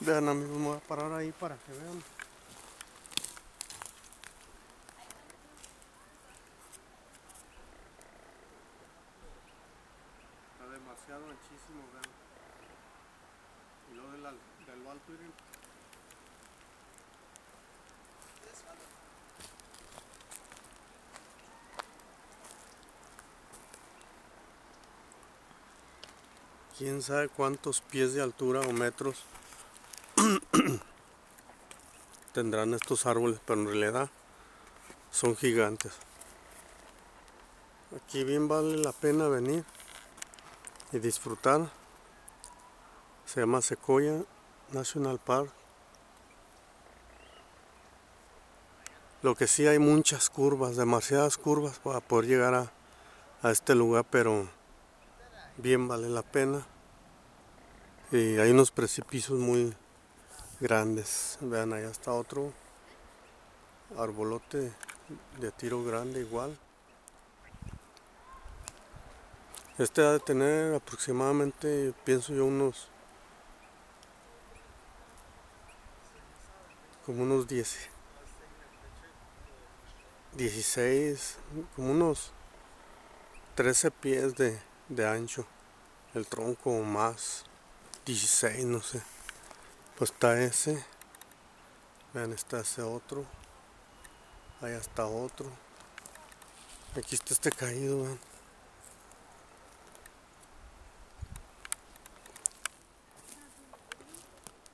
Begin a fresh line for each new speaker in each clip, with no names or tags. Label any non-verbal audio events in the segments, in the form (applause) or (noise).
Vean amigos, me voy a parar ahí para que vean. Está demasiado anchísimo, vean. Y lo del, al- de lo alto, miren. quién sabe cuántos pies de altura o metros (clears throat) tendrán estos árboles, pero en realidad son gigantes. Aquí bien vale la pena venir y disfrutar. Se llama Sequoia National Park. Lo que sí hay muchas curvas, demasiadas curvas para poder llegar a, a este lugar, pero bien vale la pena. Y hay unos precipicios muy grandes. Vean, allá está otro arbolote de tiro grande igual. Este ha de tener aproximadamente, pienso yo, unos como unos 10, 16, como unos 13 pies de, de ancho, el tronco más, 16, no sé. Pues está ese, vean, está ese otro, allá está otro, aquí está este caído, vean.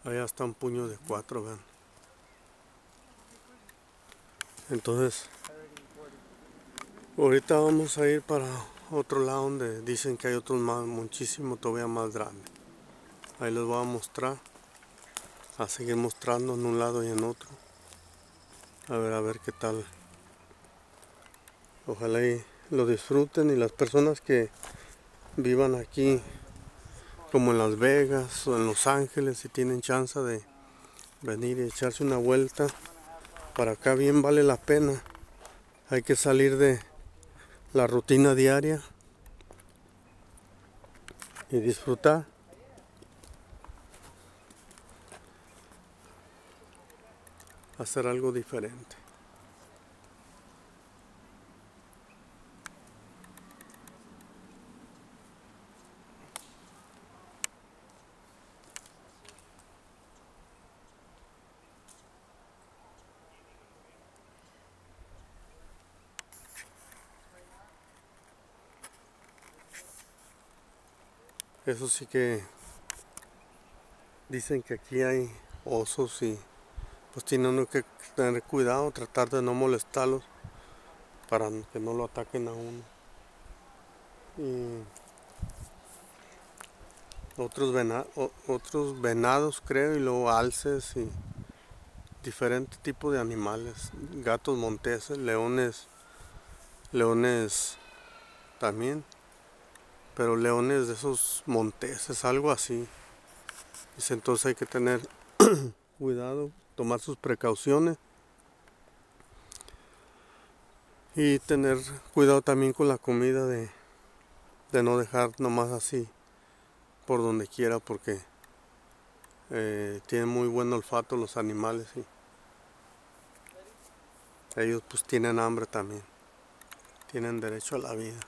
Allá está un puño de cuatro, vean. Entonces, ahorita vamos a ir para otro lado donde dicen que hay otros más, muchísimo todavía más grandes. Ahí les voy a mostrar, a seguir mostrando en un lado y en otro. A ver, a ver qué tal. Ojalá y lo disfruten y las personas que vivan aquí, como en Las Vegas o en Los Ángeles, si tienen chance de venir y echarse una vuelta, para acá bien vale la pena. Hay que salir de la rutina diaria y disfrutar. Hacer algo diferente. Eso sí que dicen que aquí hay osos y pues tiene uno que tener cuidado, tratar de no molestarlos para que no lo ataquen a uno. Y otros, vena- otros venados creo y luego alces y diferentes tipos de animales, gatos monteses, leones, leones también pero leones de esos monteses, algo así. Entonces hay que tener (clears throat) cuidado, tomar sus precauciones y tener cuidado también con la comida de, de no dejar nomás así por donde quiera porque eh, tienen muy buen olfato los animales y ellos pues tienen hambre también, tienen derecho a la vida.